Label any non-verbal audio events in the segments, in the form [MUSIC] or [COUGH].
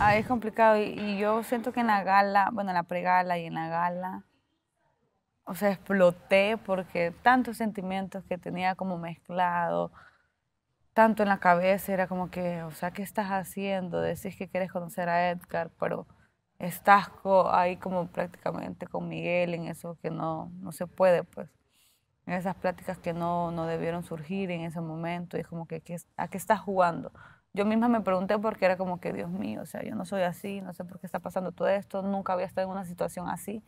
Ah, es complicado y, y yo siento que en la gala, bueno, en la pregala y en la gala, o sea, exploté porque tantos sentimientos que tenía como mezclado, tanto en la cabeza, era como que, o sea, ¿qué estás haciendo? Decís que quieres conocer a Edgar, pero estás co- ahí como prácticamente con Miguel en eso que no, no se puede, pues. En esas pláticas que no, no debieron surgir en ese momento y es como que, ¿qué es- ¿a qué estás jugando? Yo misma me pregunté porque era como que, Dios mío, o sea, yo no soy así, no sé por qué está pasando todo esto, nunca había estado en una situación así.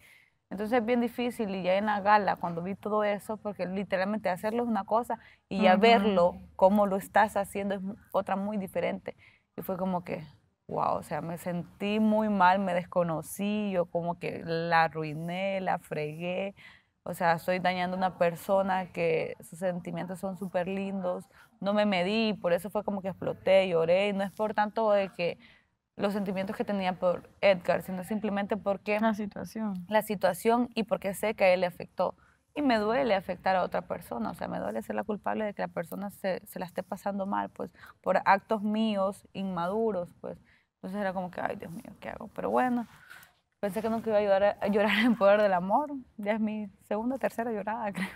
Entonces es bien difícil y ya en la gala, cuando vi todo eso, porque literalmente hacerlo es una cosa y ya Ujú. verlo, cómo lo estás haciendo es otra muy diferente. Y fue como que, wow, o sea, me sentí muy mal, me desconocí, yo como que la arruiné, la fregué. O sea, estoy dañando a una persona que sus sentimientos son súper lindos. No me medí, por eso fue como que exploté, lloré. Y no es por tanto de que los sentimientos que tenía por Edgar, sino simplemente porque La situación. la situación y porque sé que a él le afectó. Y me duele afectar a otra persona, o sea, me duele ser la culpable de que la persona se, se la esté pasando mal, pues, por actos míos inmaduros, pues. Entonces era como que, ay, Dios mío, ¿qué hago? Pero bueno, pensé que nunca iba a, ayudar a, a llorar en poder del amor. Ya es mi segunda o tercera llorada, [LAUGHS] creo.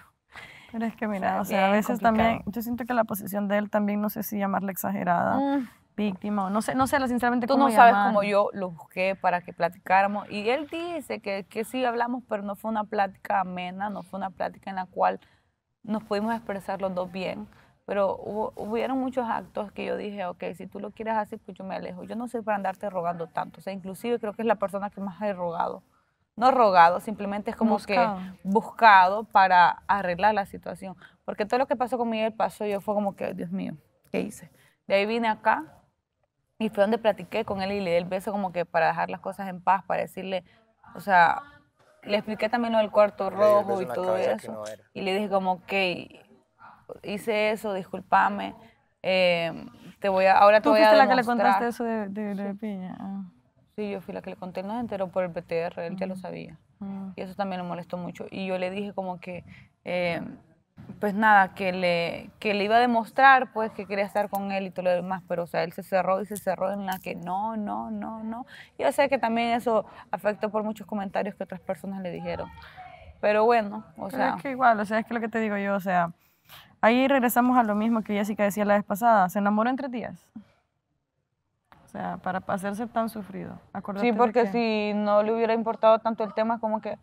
Pero es que mira, o sea, a veces complicado. también, yo siento que la posición de él también, no sé si llamarla exagerada, Mm. víctima, o no sé, no sé sinceramente Tú cómo no sabes cómo yo lo busqué para que platicáramos. Y él dice que, que sí hablamos, pero no fue una plática amena, no fue una plática en la cual nos pudimos expresar los dos bien. Pero hubo, hubieron muchos actos que yo dije, ok, si tú lo quieres así, pues yo me alejo. Yo no soy para andarte rogando tanto. O sea, inclusive creo que es la persona que más he rogado. No rogado, simplemente es como Buscado. que buscado para arreglar la situación. Porque todo lo que pasó con Miguel pasó, yo fue como que, Dios mío, ¿qué hice? De ahí vine acá y fue donde platiqué con él y le di el beso como que para dejar las cosas en paz, para decirle, o sea, le expliqué también lo del cuarto rojo y todo eso. no. Y le dije como que hice eso, discúlpame, eh, te voy a, ahora te Tú voy a fuiste la que le contaste eso de, de, de piña. Ah, Sí, yo fui la que le conté, no se enteró por el PTR, él ya lo sabía. ah. Y eso también le molestó mucho. Y yo le dije como que, eh, pues nada, que le, que le iba a demostrar pues que quería estar con él y todo lo demás, pero o sea, él se cerró y se cerró en la que no, no, no, no. Yo sé que también eso afectó por muchos comentarios que otras personas le dijeron. Pero bueno, o Pero sea, es que igual, o sea, es que lo que te digo yo, o sea, ahí regresamos a lo mismo que Jessica decía la vez pasada, se enamoró en tres días. O sea, para hacerse tan sufrido. Acuérdate sí, porque que- si no le hubiera importado tanto el tema, como que,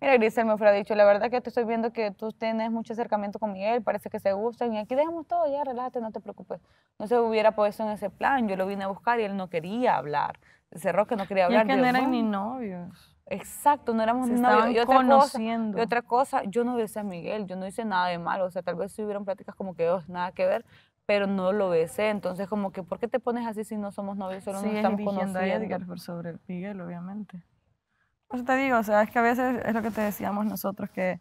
mira, Grisel me hubiera dicho, la verdad que te estoy viendo que tú tienes mucho acercamiento con Miguel, parece que se gustan, y aquí dejamos todo, ya, relájate, no te preocupes. No se hubiera puesto en ese plan, yo lo vine a buscar y él no quería hablar. Se cerró que no quería Y hablar. es que no eran ni novios. Exacto, no éramos Se novios. Y otra, cosa, conociendo. y otra cosa, yo no besé a Miguel, yo no hice nada de malo, o sea, tal vez si hubieran pláticas como que oh, nada que ver, pero no lo besé, entonces como que, ¿por qué te pones así si no somos novios, solo nos Sigues estamos eligiendo a conociendo? Edgar por sobre Miguel, obviamente. Por eso te digo, o sea, es que a veces es lo que te decíamos nosotros, que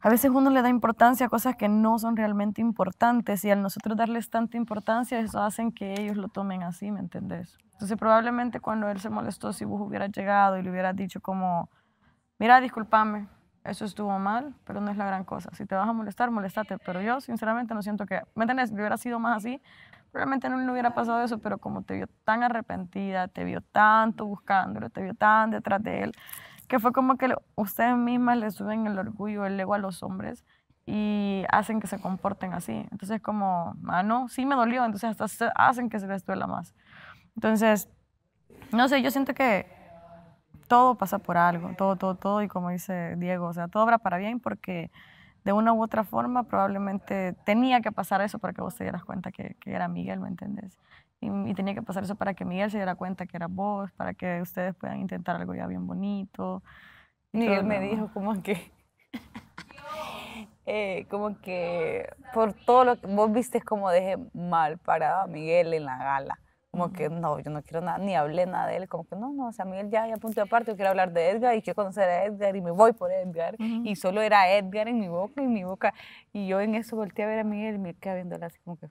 a veces uno le da importancia a cosas que no son realmente importantes y al nosotros darles tanta importancia, eso hacen que ellos lo tomen así, ¿me entendés? Entonces probablemente cuando él se molestó, si vos hubieras llegado y le hubieras dicho como, mira, discúlpame, eso estuvo mal, pero no es la gran cosa. Si te vas a molestar, molestate. Pero yo sinceramente no siento que, ¿me entiendes? Si hubiera sido más así, probablemente no le hubiera pasado eso, pero como te vio tan arrepentida, te vio tanto buscándolo, te vio tan detrás de él, que fue como que ustedes mismas le suben el orgullo, el ego a los hombres y hacen que se comporten así. Entonces como, ah, no, sí me dolió, entonces hasta hacen que se les duela más. Entonces, no sé, yo siento que todo pasa por algo, todo, todo, todo, y como dice Diego, o sea, todo obra para bien porque de una u otra forma probablemente tenía que pasar eso para que vos te dieras cuenta que, que era Miguel, ¿me entendés? Y, y tenía que pasar eso para que Miguel se diera cuenta que era vos, para que ustedes puedan intentar algo ya bien bonito. Miguel me dijo como que, [LAUGHS] eh, como que por todo lo que vos viste como dejé mal parado a Miguel en la gala. Como que no, yo no quiero nada, ni hablé nada de él. Como que no, no, o sea, Miguel ya, ya punto de aparte, yo quiero hablar de Edgar y quiero conocer a Edgar y me voy por Edgar. Ujú. Y solo era Edgar en mi boca, en mi boca. Y yo en eso volteé a ver a Miguel y me quedé viéndole así como que,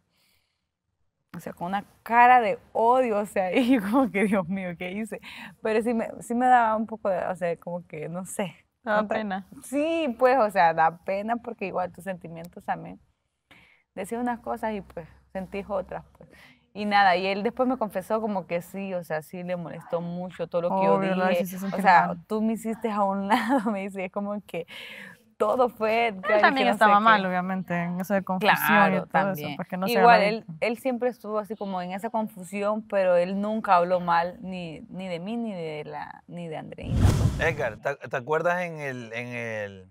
o sea, con una cara de odio, o sea, [LAUGHS] y yo como que, Dios mío, ¿qué hice? Pero sí me, sí me daba un poco de, o sea, como que, no sé. Da pena. Sí, pues, o sea, da pena porque igual tus sentimientos también. Decís unas cosas y pues sentís otras, pues. Y nada, y él después me confesó como que sí, o sea, sí le molestó mucho todo lo que yo Obvio, lo dije. haces O sea, mal. tú me hiciste a un [LAUGHS] lado, me dice, es como que todo fue... Él y también no estaba qué. mal, obviamente, en eso de confusión y Claro, todo también. eso, no Igual, él, él siempre estuvo así como en esa confusión, pero él nunca habló mal ni, ni de mí ni de, la, ni de Andreina. Edgar, ¿te, te acuerdas en el, en el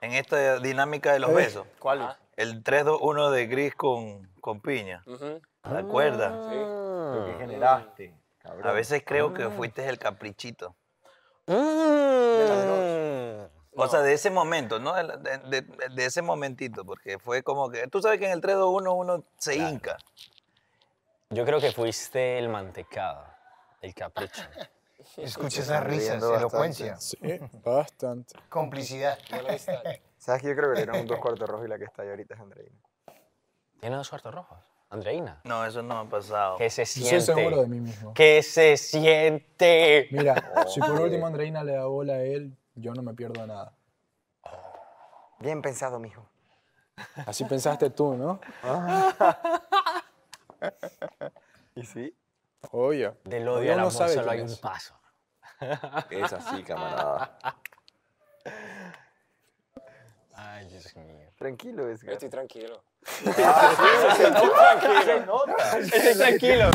en esta dinámica de los besos? ¿Cuál? El 3-2-1 de Gris con, con Piña. Ujú. ¿Te acuerdas? Lo que generaste, cabrón. A veces creo que fuiste el caprichito. Mm. O sea, de ese momento, ¿no? De, de- de- de ese momentito, porque fue como que... Tú sabes que en el 3-2-1 uno se hinca. Yo creo que fuiste el mantecado, el capricho. [LAUGHS] Escucha esas risas, elocuencia, Sí, bastante. complicidad. [LAUGHS] ¿Sabes que yo creo que le dieron un [LAUGHS] dos cuartos rojo y la que está ahí ahorita es Andreina? ¿Tiene dos cuartos rojos? Andreina. No, eso no ha pasado. ¿Qué se Yo siente? soy seguro de mí mismo. ¿Qué se siente? Mira, [LAUGHS] si por último Andreina le da bola a él, yo no me pierdo nada. Bien pensado, mijo. Así pensaste tú, ¿no? ¿Y sí? Obvio. Del odio al amor sabe solo hay un paso. Es así, camarada. [LAUGHS] Ay, Dios mío. Tranquilo, es [LAUGHS] [LAUGHS] Estoy tranquilo. Estoy tranquilo.